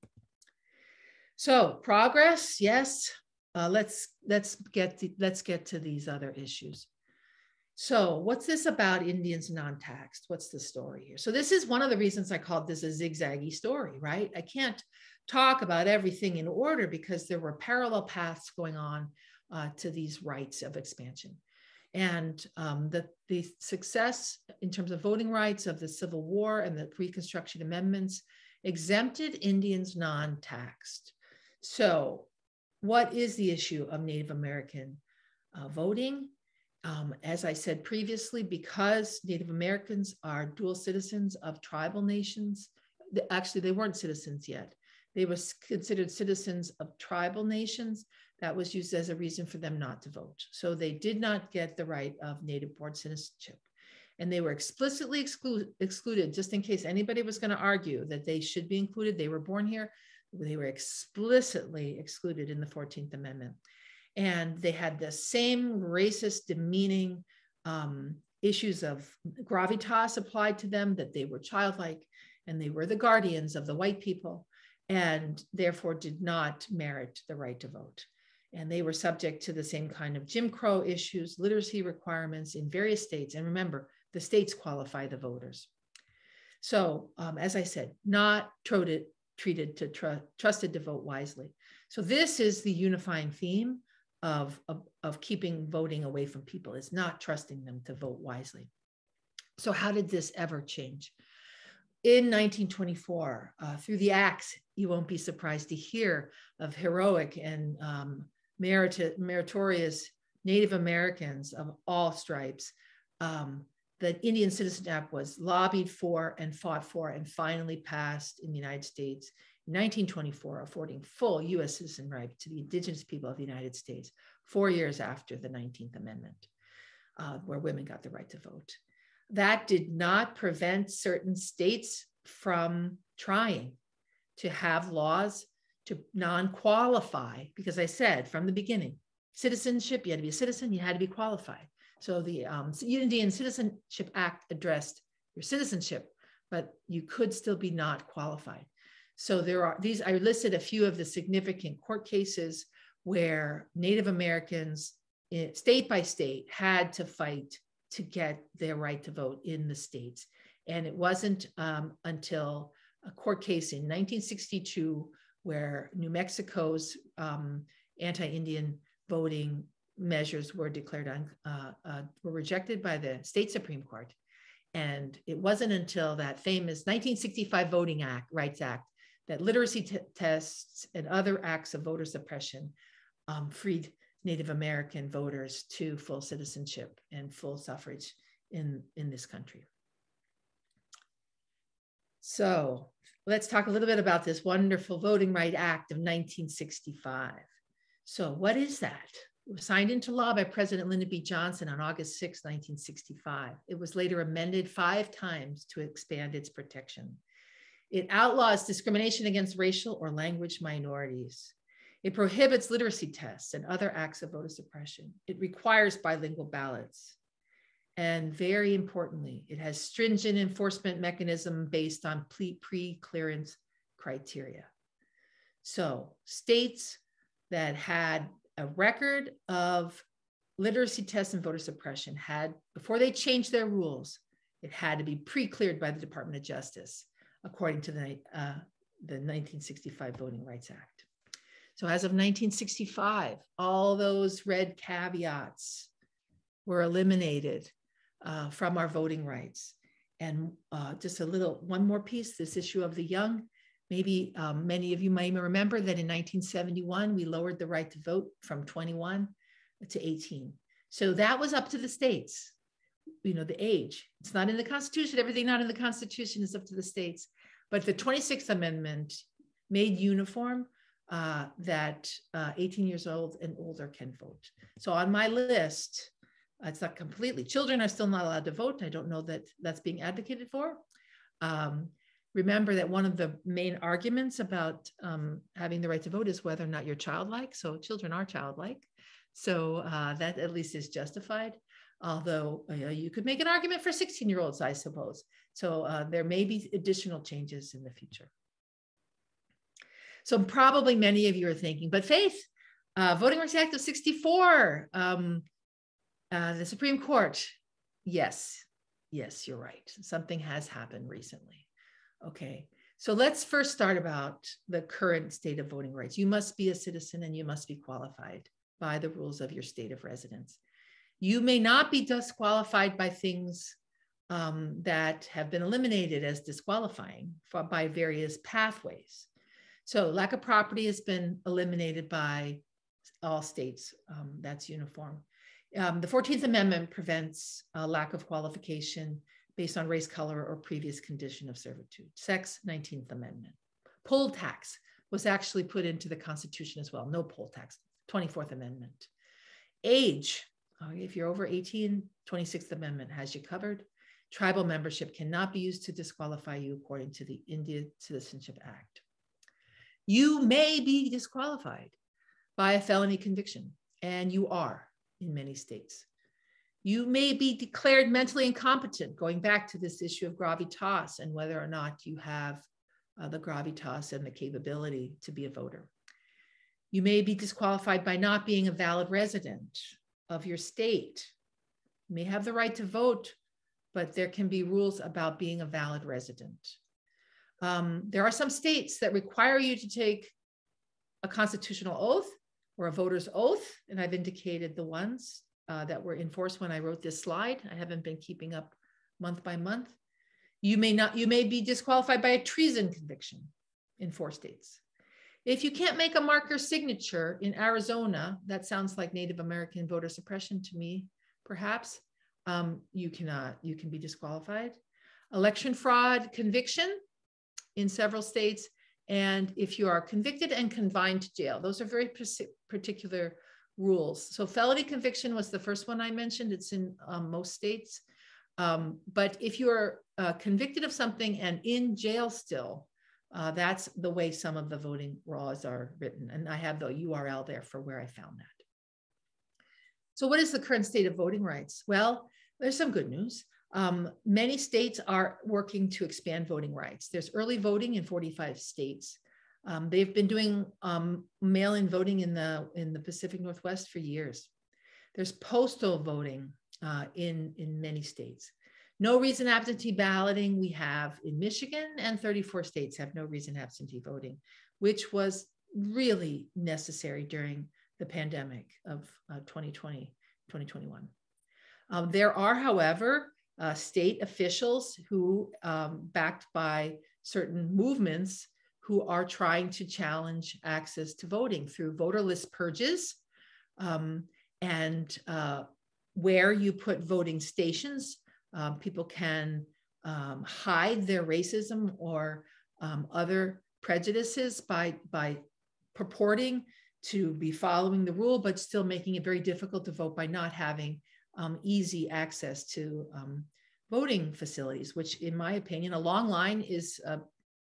So progress, yes. Uh, let's let's get to, let's get to these other issues. So, what's this about Indians non-taxed? What's the story here? So, this is one of the reasons I called this a zigzaggy story, right? I can't talk about everything in order because there were parallel paths going on uh, to these rights of expansion. And um, the, the success in terms of voting rights of the Civil War and the Reconstruction Amendments exempted Indians non taxed. So, what is the issue of Native American uh, voting? Um, as I said previously, because Native Americans are dual citizens of tribal nations, actually, they weren't citizens yet. They were considered citizens of tribal nations. That was used as a reason for them not to vote. So they did not get the right of native born citizenship. and they were explicitly exclu- excluded, just in case anybody was going to argue that they should be included. They were born here. They were explicitly excluded in the 14th Amendment. And they had the same racist, demeaning um, issues of gravitas applied to them, that they were childlike and they were the guardians of the white people and therefore did not merit the right to vote. And they were subject to the same kind of Jim Crow issues, literacy requirements in various states. And remember, the states qualify the voters. So, um, as I said, not treated, to tr- trusted to vote wisely. So, this is the unifying theme of, of, of keeping voting away from people, is not trusting them to vote wisely. So, how did this ever change? In 1924, uh, through the acts, you won't be surprised to hear of heroic and um, merit- meritorious Native Americans of all stripes um, the Indian Citizen Act was lobbied for and fought for and finally passed in the United States in 1924, affording full US citizen right to the indigenous people of the United States, four years after the 19th Amendment, uh, where women got the right to vote. That did not prevent certain states from trying to have laws to non qualify, because I said from the beginning, citizenship, you had to be a citizen, you had to be qualified. So the um, Indian Citizenship Act addressed your citizenship, but you could still be not qualified. So there are these, I listed a few of the significant court cases where Native Americans, eh, state by state, had to fight to get their right to vote in the states. And it wasn't um, until a court case in 1962 where New Mexico's um, anti Indian voting measures were declared on, uh, uh, were rejected by the state Supreme Court. And it wasn't until that famous 1965 Voting Act, Rights Act, that literacy t- tests and other acts of voter suppression um, freed Native American voters to full citizenship and full suffrage in, in this country. So let's talk a little bit about this wonderful Voting Right Act of 1965. So, what is that? Signed into law by President Lyndon B. Johnson on August 6, 1965. It was later amended five times to expand its protection. It outlaws discrimination against racial or language minorities. It prohibits literacy tests and other acts of voter suppression. It requires bilingual ballots. And very importantly, it has stringent enforcement mechanism based on pre-clearance criteria. So states that had a record of literacy tests and voter suppression had, before they changed their rules, it had to be pre-cleared by the Department of Justice, according to the, uh, the 1965 Voting Rights Act. So as of 1965, all those red caveats were eliminated uh, from our voting rights. And uh, just a little, one more piece, this issue of the young Maybe um, many of you may remember that in 1971, we lowered the right to vote from 21 to 18. So that was up to the states, you know, the age. It's not in the Constitution. Everything not in the Constitution is up to the states. But the 26th Amendment made uniform uh, that uh, 18 years old and older can vote. So on my list, it's not completely. Children are still not allowed to vote. I don't know that that's being advocated for. Um, remember that one of the main arguments about um, having the right to vote is whether or not you're childlike. So children are childlike. So uh, that at least is justified. Although uh, you could make an argument for 16 year olds, I suppose. So uh, there may be additional changes in the future. So probably many of you are thinking, but Faith, uh, Voting Rights Act of 64, um, uh, the Supreme Court. Yes, yes, you're right. Something has happened recently. Okay, so let's first start about the current state of voting rights. You must be a citizen and you must be qualified by the rules of your state of residence. You may not be disqualified by things um, that have been eliminated as disqualifying for, by various pathways. So, lack of property has been eliminated by all states. Um, that's uniform. Um, the 14th Amendment prevents a lack of qualification based on race, color, or previous condition of servitude. Sex, 19th Amendment. Poll tax was actually put into the Constitution as well. No poll tax, 24th Amendment. Age, uh, if you're over 18, 26th Amendment has you covered. tribal membership cannot be used to disqualify you according to the Indian Citizenship Act. You may be disqualified by a felony conviction, and you are in many states. You may be declared mentally incompetent, going back to this issue of gravitas and whether or not you have uh, the gravitas and the capability to be a voter. You may be disqualified by not being a valid resident of your state. You may have the right to vote, but there can be rules about being a valid resident. Um, there are some states that require you to take a constitutional oath or a voter's oath, and I've indicated the ones uh, that were enforced when I wrote this slide. I haven't been keeping up month by month. You may not, you may be disqualified by a treason conviction in four states. If you can't make a marker signature in Arizona, that sounds like Native American voter suppression to me, perhaps, um, you cannot, you can be disqualified. Election fraud conviction in several states. And if you are convicted and confined to jail, those are very particular rules. So felony conviction was the first one I mentioned. It's in um, most states. Um, but if you're uh, convicted of something and in jail still, uh, that's the way some of the voting laws are written. And I have the URL there for where I found that. So what is the current state of voting rights? Well, there's some good news. Um, many states are working to expand voting rights. There's early voting in 45 states. Um, they've been doing um, mail-in voting in the in the Pacific Northwest for years. There's postal voting uh, in in many states. No reason absentee balloting we have in Michigan, and 34 states have no reason absentee voting, which was really necessary during the pandemic of uh, 2020, 2021. Um, there are, however, uh, state officials who, um, backed by certain movements, who are trying to challenge access to voting through voter list purges um, and uh, where you put voting stations. Um, people can um, hide their racism or um, other prejudices by, by purporting to be following the rule, but still making it very difficult to vote by not having um, easy access to um, voting facilities, which, in my opinion, a long line is uh,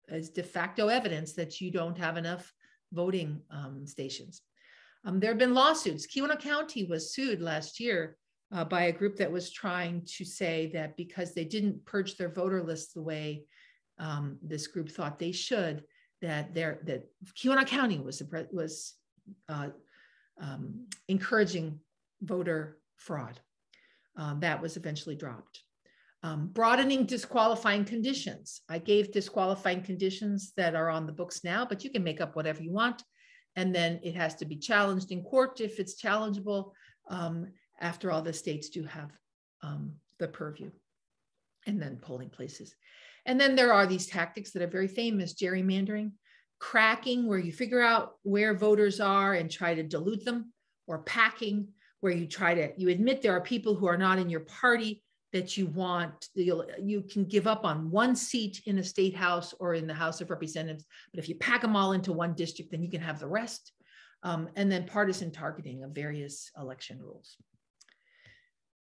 as de facto evidence that you don't have enough voting um, stations. Um, there have been lawsuits. Keweenaw County was sued last year uh, by a group that was trying to say that because they didn't purge their voter list the way um, this group thought they should, that there that Keweenaw County was was uh, um, encouraging voter fraud. Um, that was eventually dropped. Um, broadening disqualifying conditions. I gave disqualifying conditions that are on the books now, but you can make up whatever you want. And then it has to be challenged in court if it's challengeable. Um, after all, the states do have um, the purview and then polling places. And then there are these tactics that are very famous gerrymandering, cracking, where you figure out where voters are and try to dilute them, or packing, where you try to, you admit there are people who are not in your party that you want you can give up on one seat in a state house or in the house of representatives but if you pack them all into one district then you can have the rest. Um, and then partisan targeting of various election rules.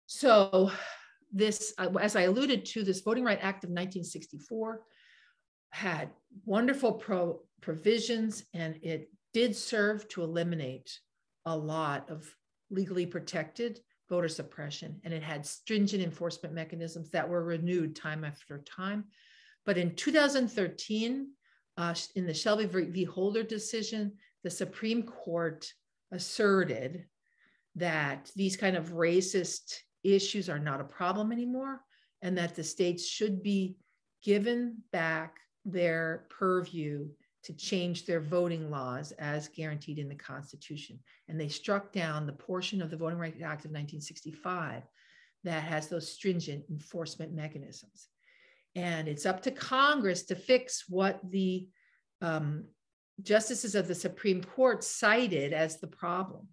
So this as i alluded to this voting right act of 1964 had wonderful pro provisions and it did serve to eliminate a lot of legally protected voter suppression, and it had stringent enforcement mechanisms that were renewed time after time. But in 2013, uh, in the Shelby v. Holder decision, the Supreme Court asserted that these kind of racist issues are not a problem anymore, and that the states should be given back their purview to change their voting laws as guaranteed in the Constitution. And they struck down the portion of the Voting Rights Act of 1965 that has those stringent enforcement mechanisms. And it's up to Congress to fix what the um, justices of the Supreme Court cited as the problem.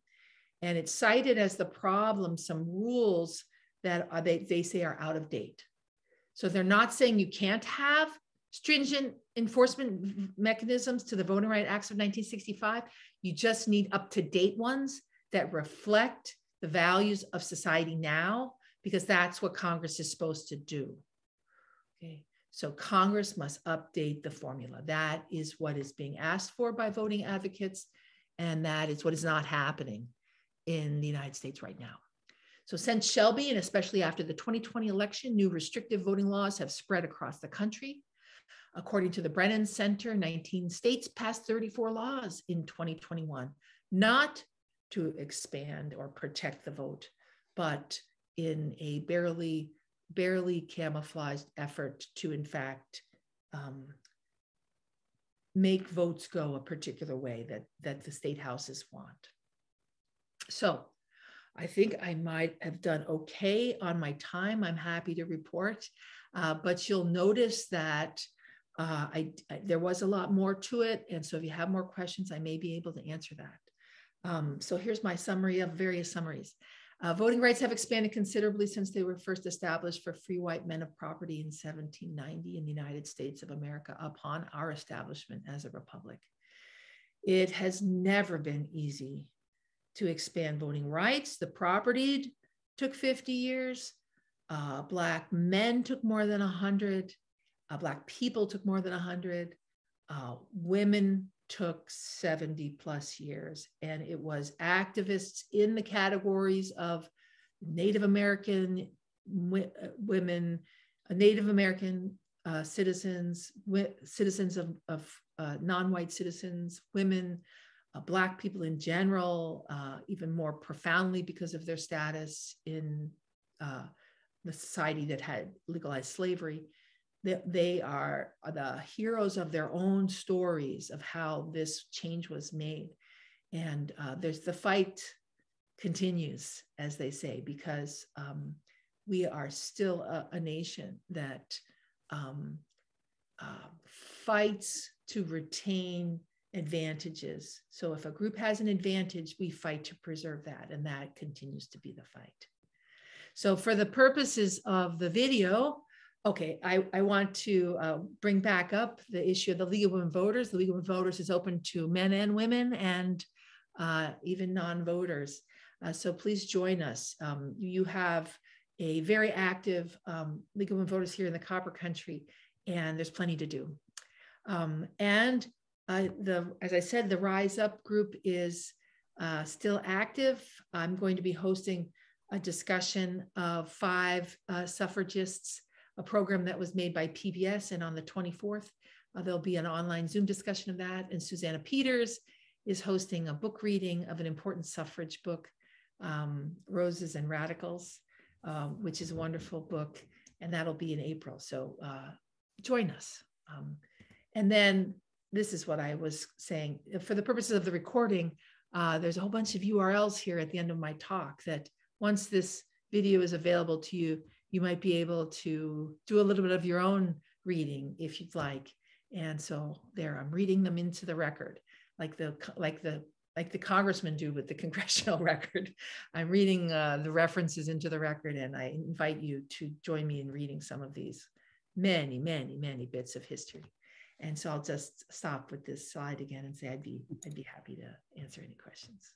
And it cited as the problem some rules that are, they, they say are out of date. So they're not saying you can't have stringent enforcement mechanisms to the Voting Rights Acts of 1965. You just need up to date ones that reflect the values of society now, because that's what Congress is supposed to do. Okay. So Congress must update the formula. That is what is being asked for by voting advocates. And that is what is not happening in the United States right now. So since Shelby, and especially after the 2020 election, new restrictive voting laws have spread across the country. According to the Brennan Center, 19 states passed 34 laws in 2021, not to expand or protect the vote, but in a barely barely camouflaged effort to, in fact, um, make votes go a particular way that, that the state houses want. So I think I might have done okay on my time. I'm happy to report, uh, but you'll notice that uh, I, I, there was a lot more to it. And so if you have more questions, I may be able to answer that. Um, so here's my summary of various summaries. Uh, voting rights have expanded considerably since they were first established for free white men of property in 1790 in the United States of America upon our establishment as a republic. It has never been easy to expand voting rights. The property took 50 years. Uh, Black men took more than 100. Uh, Black people took more than 100. Uh, women took 70 plus years. And it was activists in the categories of Native American uh, women, uh, Native American uh, citizens, citizens of, of uh, non white citizens, women, uh, Black people in general, uh, even more profoundly because of their status in the society that had legalized slavery they are the heroes of their own stories of how this change was made. And uh, there's the fight continues, as they say, because um, we are still a, a nation that um, uh, fights to retain advantages. So if a group has an advantage, we fight to preserve that, and that continues to be the fight. So for the purposes of the video, Okay, I, I want to uh, bring back up the issue of the League of Women Voters. The League of Women Voters is open to men and women and uh, even non-voters. Uh, so please join us. Um, you have a very active um, League of Women Voters here in the Copper Country, and there's plenty to do. Um, and uh, the, as I said, the Rise Up group is uh, still active. I'm going to be hosting a discussion of five uh, suffragists a program that was made by PBS. And on the 24th, uh, there'll be an online Zoom discussion of that. And Susanna Peters is hosting a book reading of an important suffrage book, um, Roses and Radicals, um, which is a wonderful book. And that'll be in April. So uh, join us. Um, and then this is what I was saying for the purposes of the recording. Uh, there's a whole bunch of URLs here at the end of my talk that once this video is available to you, you might be able to do a little bit of your own reading if you'd like. And so there, I'm reading them into the record, like the like the like the congressmen do with the *laughs* congressional record. I'm reading uh, the references into the record, and I invite you to join me in reading some of these many, many, many bits of history. And so I'll just stop with this slide again and say I'd be I'd be happy to answer any questions.